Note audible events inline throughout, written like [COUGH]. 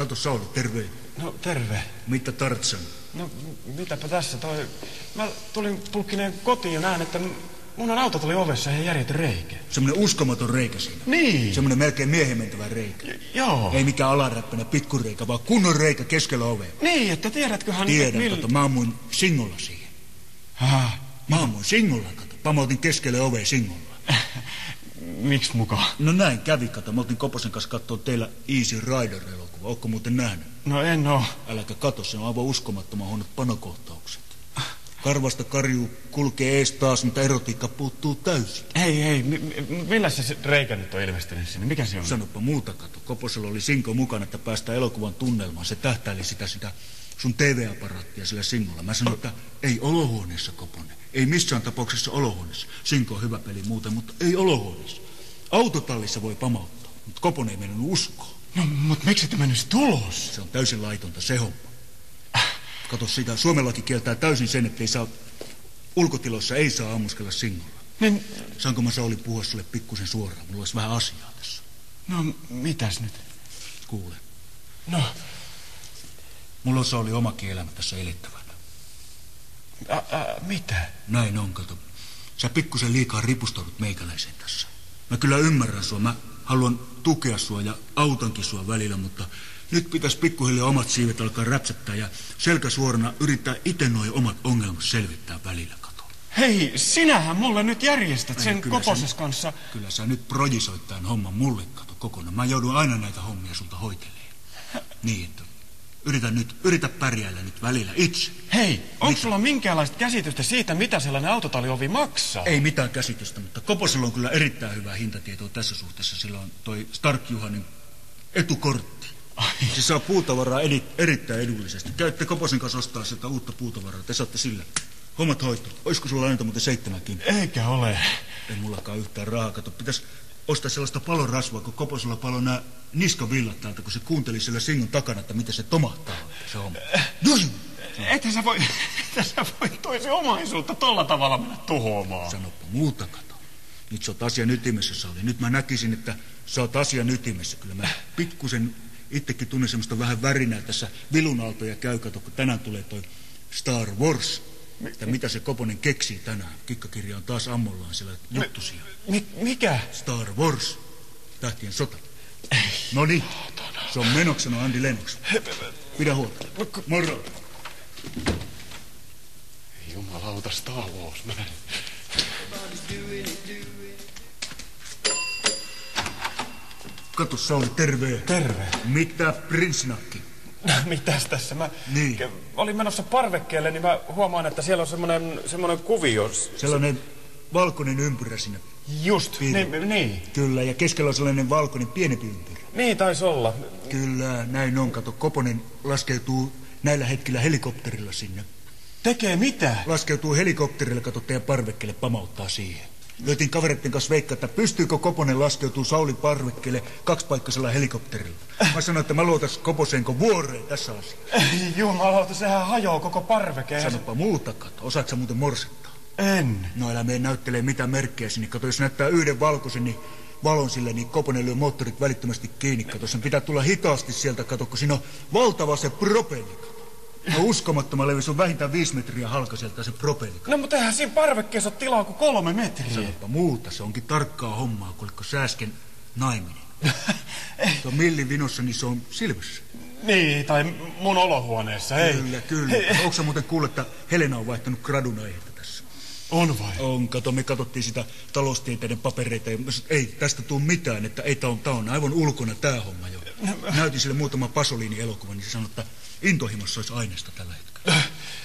Kato Sauli, terve. No terve. Mitä Tartsan? No mitäpä tässä toi... Mä tulin pulkkineen kotiin ja näen, että mun auto tuli ovessa ja järjetön reikä. Semmonen uskomaton reikä siinä. Niin. Semmonen melkein miehen mentävä reikä. Joo. Ei mikään alaräppänä pikkureikä, vaan kunnon reikä keskellä ovea. Niin, että tiedätköhän... Tiedän, mill- kato, mä ammuin singolla siihen. Ah, Mä ammuin singolla, kato. Pamautin keskelle ovea singolla. [LAUGHS] miksi mukaan? No näin kävi, kato. Mä oltiin Koposen kanssa katsoa teillä Easy Rider-elokuva. Ootko muuten nähnyt? No en oo. Äläkä kato, se on aivan uskomattoman huonot panokohtaukset. Karvasta karjuu kulkee ees taas, mutta erotiikka puuttuu täysin. Ei, ei. Mi- mi- millä se reikä nyt on ilmestynyt sinne? Mikä se on? Sanoppa muuta, kato. Koposella oli sinko mukana, että päästään elokuvan tunnelmaan. Se tähtäili sitä, sitä sun TV-aparaattia sillä singolla. Mä sanoin, että ei olohuoneessa, Koponen. Ei missään tapauksessa olohuoneessa. Sinko on hyvä peli muuten, mutta ei olohuoneessa. Autotallissa voi pamauttaa, mutta Koponen ei mennyt uskoa. No, mutta miksi te mennyt tulos? Se on täysin laitonta se homma. Kato sitä, Suomellakin kieltää täysin sen, että ei saa, ulkotiloissa ei saa ammuskella singolla. Niin, Saanko mä Sauli puhua sulle pikkusen suoraan? Mulla olisi vähän asiaa tässä. no mitäs nyt? Kuule. No, Mulla on Sauli omakin elämä tässä elettävänä. ä, ä, mitä? Näin on, kato. Sä pikkusen liikaa ripustaudut meikäläiseen tässä. Mä kyllä ymmärrän sua, mä haluan tukea sua ja autankin sua välillä, mutta nyt pitäisi pikkuhiljaa omat siivet alkaa räpsättää ja selkä suorana yrittää itse nuo omat ongelmat selvittää välillä, kato. Hei, sinähän mulle nyt järjestät Ei, sen Koposes se- kanssa. Kyllä sä nyt projisoit tämän homman mulle, kato, kokonaan. Mä joudun aina näitä hommia sulta hoitelemaan. Niin, että yritä nyt, yritä pärjäillä nyt välillä itse. Hei, onko sulla minkäänlaista käsitystä siitä, mitä sellainen autotalliovi maksaa? Ei mitään käsitystä, mutta Koposella on kyllä erittäin hyvää hintatietoa tässä suhteessa. Sillä on toi Stark Juhanin etukortti. Se saa puutavaraa edi, erittäin edullisesti. Käytte Koposen kanssa ostaa sieltä uutta puutavaraa. Te saatte sillä. Hommat hoituu. Olisiko sulla lainata muuten seitsemänkin? Eikä ole. Ei mullakaan yhtään rahaa. Kato, pitäisi ostaa sellaista palorasvaa, kun Koposella palo nämä niskavillat täältä, kun se kuunteli siellä singon takana, että miten se tomahtaa se homma. Noin! Ethän sä voi, ethän sä voi toisen omaisuutta tolla tavalla mennä tuhoamaan. Sanoppa muuta, kato. Nyt sä oot asian ytimessä, Sauli. Nyt mä näkisin, että sä oot asian ytimessä. Kyllä mä pikkusen itsekin tunnen semmoista vähän värinää tässä vilunaaltoja käy, kato, kun tänään tulee toi Star Wars. Että mitä se Koponen keksii tänään. Kikkakirja on taas ammollaan siellä juttusia. Mi- mikä? Star Wars. Tähtien sota. No niin, se on menoksi, sanoo Andy Lennox. Pidä huolta. Moro. Jumalauta Star Wars, mä Kato Sauli, terve. Terve. Mitä prinsnakki? [LAUGHS] Mitäs tässä? Mä Niin. olin menossa parvekkeelle, niin mä huomaan, että siellä on semmoinen, semmoinen kuvio. Sellainen valkoinen ympyrä sinne. Just, niin, niin. Kyllä, ja keskellä on sellainen valkoinen pienempi ympyrä. Niin taisi olla. Kyllä, näin on. Kato, Koponen laskeutuu näillä hetkillä helikopterilla sinne. Tekee mitä? Laskeutuu helikopterilla, kato teidän parvekkeelle, pamauttaa siihen. Löytiin kavereiden kanssa veikkaa, että pystyykö Koponen laskeutuu Saulin parvekkeelle kaksipaikkaisella helikopterilla. Mä sanoin, että mä luotas Koposenko vuoreen tässä asiassa. Jumalauta, sehän hajoaa koko parveke. eihän se- Sanopa muuta, kato. Osaatko sä muuten morsettaa? En. No älä mene näyttelee mitään merkkejä sinne. Kato, jos näyttää yhden valkoisen, niin valon sille, niin Koponen lyö moottorit välittömästi kiinni. Kato, sen pitää tulla hitaasti sieltä, kato, kun siinä on valtava se propelli. No uskomattoman levi, se on vähintään viisi metriä halka sieltä se propelli. No mutta eihän siinä parvekkeessa ole tilaa kuin kolme metriä. Sanoppa muuta, se onkin tarkkaa hommaa, kuuliko sä äsken naiminen. [LAUGHS] Se on millin vinossa, niin se on silmässä. niin, tai mun olohuoneessa, ei. Kyllä, kyllä. Onko sä muuten kuullut, että Helena on vaihtanut gradun aihetta tässä? On vai? On, kato, me katsottiin sitä taloustieteiden papereita ja ei tästä tule mitään, että ei, tää on, tää on aivan ulkona tää homma jo. Näytin sille muutama Pasolini-elokuva, niin se sanoi, että intohimossa olisi aineesta tällä hetkellä.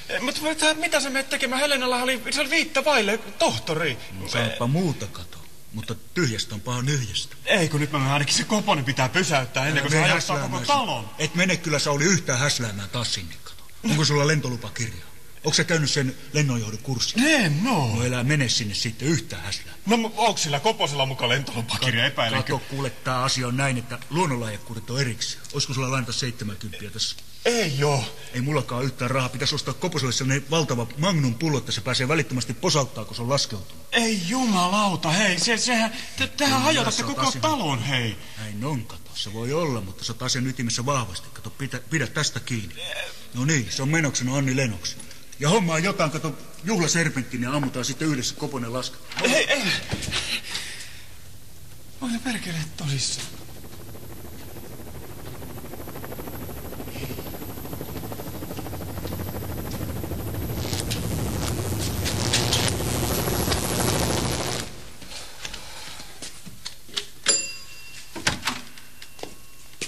Eh, Mutta mitä- sä menet tekemään? Helenalla oli, se oli viittä vaille tohtori. No sanoppa muuta, kato. Mutta tyhjästä on paha nyhjästä. Ei, kun nyt mä ainakin se Koponen pitää pysäyttää ennen kuin se hajottaa koko talon. Et mene kyllä, Sauli, yhtään häsläämään taas sinne, kato. Onko sulla lentolupakirja? Onko sä käynyt sen lennonjohdon kurssin? En no. No elää mene sinne sitten yhtään häslää. No onko sillä Koposella mukaan lentolupakirja epäilenkö? Kato, kuule, tää asia on näin, että luonnonlahjakkuudet on erikseen. Olisiko sulla lainata 70 tässä? Ei joo. Ei mullakaan yhtään rahaa. Pitäisi ostaa Koposelle sellainen valtava magnum pullo, että se pääsee välittömästi posauttaa, kun se on laskeutunut. Ei jumalauta, hei. Se, sehän, te, tehän hajotatte koko asian- talon, hei. Näin on, kato. Se voi olla, mutta sä oot asian ytimessä vahvasti. Kato, pidä, pidä tästä kiinni. No niin, se on menoksena Anni Lenoksi. Ja hommaa jotain, kato, juhlaserpenttiin ja ammutaan sitten yhdessä Koponen laska. Ei, ei. Oi ne perkele tosissaan.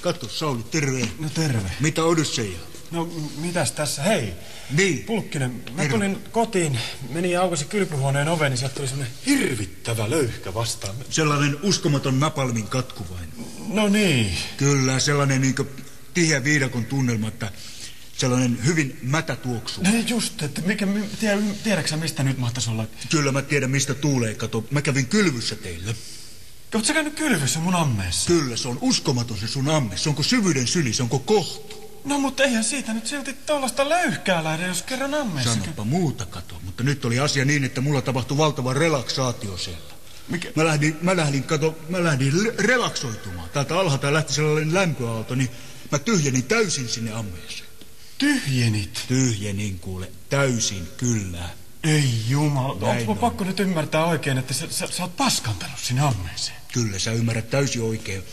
Katso, Sauli, terve. No terve. Mitä Odysseja? No mitäs tässä? Hei. Niin. Pulkkinen, mä Terve. tulin kotiin, menin ja aukasin kylpyhuoneen oven, niin sieltä tuli semmonen hirvittävä löyhkä vastaan. Sellainen uskomaton napalmin katku vain. No niin. Kyllä, sellainen niin tiheä viidakon tunnelma, että sellainen hyvin mätä tuoksu. No just, että mikä, sä, mistä nyt mahtaisi olla? Kyllä mä tiedän, mistä tuulee. Kato, mä kävin kylvyssä teillä. Oot sä käynyt kylvyssä mun ammeessa? Kyllä, se on uskomaton se sun amme. Se onko syvyyden syli, se onko kohtu. No mutta eihän siitä nyt silti tollasta löyhkää lähde, jos kerran ammeessa. Sanopa muuta, kato. Mutta nyt oli asia niin, että mulla tapahtui valtava relaksaatio siellä. Mikä? Mä lähdin, mä lähdin, kato, mä lähdin relaksoitumaan. Täältä alhaalta lähti sellainen lämpöaalto, niin mä tyhjenin täysin sinne ammeeseen. Tyhjenit. Tyhjenin kuule, täysin, kyllä. Ei jumala. Näin Onko on. pakko nyt ymmärtää oikein, että sä, sä, sä oot paskantanut sinne ammeeseen? Kyllä, sä ymmärrät täysin oikein.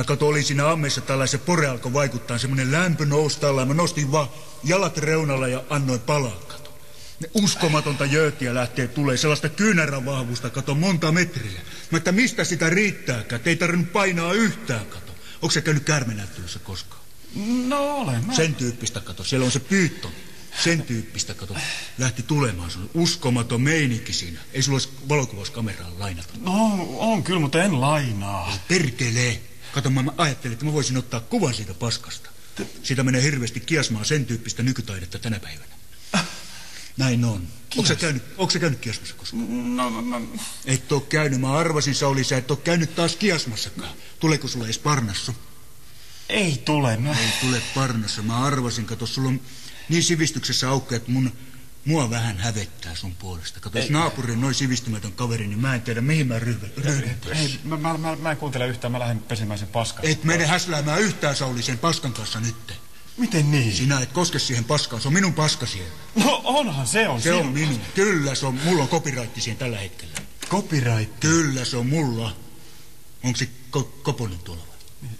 Mä kato, olin siinä ammeessa tällaisen pore alkoi vaikuttaa, semmoinen lämpö nousi tällä. Mä nostin vaan jalat reunalla ja annoin palaa, kato. Ne uskomatonta jöötiä lähtee tulee, sellaista kyynärän vahvusta, kato, monta metriä. Mä että mistä sitä riittääkään, ei tarvinnut painaa yhtään, kato. Onko se käynyt käärmenäyttelyssä koskaan? No olen. Mä... Sen tyyppistä, kato, siellä on se pyyttoni. Sen tyyppistä, kato, lähti tulemaan. Se on uskomaton meininki siinä. Ei sulla olisi valokuvauskameraa lainata. No on kyllä, mutta en lainaa. Perkelee. Kato, mä mä ajattelin, että mä voisin ottaa kuvan siitä paskasta. Siitä menee hirveästi kiasmaa sen tyyppistä nykytaidetta tänä päivänä. Näin on. Onko sä käynyt, onko sä käynyt kiasmassa koskaan? No mä, mä... Et oo käynyt. Mä arvasin, Sauli, sä et oo käynyt taas kiasmassakaan. Tuleeko sulle edes parnassu? Ei tule. Mä... Ei tule parnassa. Mä arvasin, kato, sulla on niin sivistyksessä aukko, että mun, mua vähän hävettää sun puolesta. Kato, jos naapurin noin sivistymätön kaveri, niin mä en tiedä, mihin mä ryhdyn. Ei, mä, mä, mä, mä en kuuntele yhtään, mä lähden pesemään sen paskan. Et mene häsläämään yhtään, Sauli, sen paskan kanssa nyt. Miten niin? Sinä et koske siihen paskaan, se on minun paska siellä. No onhan se on. Se on sinun. minun. Kyllä se on, mulla on copyright siihen tällä hetkellä. Copyright. Kyllä se on mulla. Onko se ko- Koponen tuolla vai?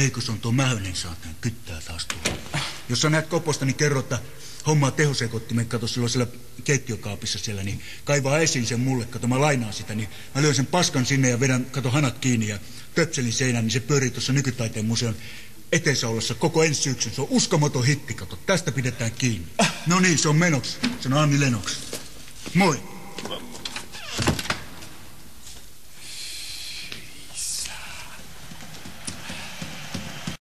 Eikö se on tuo Mähönen saatan, kyttää taas tuolla. Jos sä näet Koposta, niin kerro, että hommaa tehosekottimen, kato silloin siellä keittiökaapissa siellä, niin kaivaa esiin sen mulle, kato mä lainaan sitä, niin mä lyön sen paskan sinne ja vedän, kato hanat kiinni ja töpselin seinään, niin se pyörii tuossa nykytaiteen museon eteensä ollessa koko ensi syksyn. Se on uskomaton hitti, kato, tästä pidetään kiinni. No niin, se on menoksi, se on Anni Lenoksi. Moi!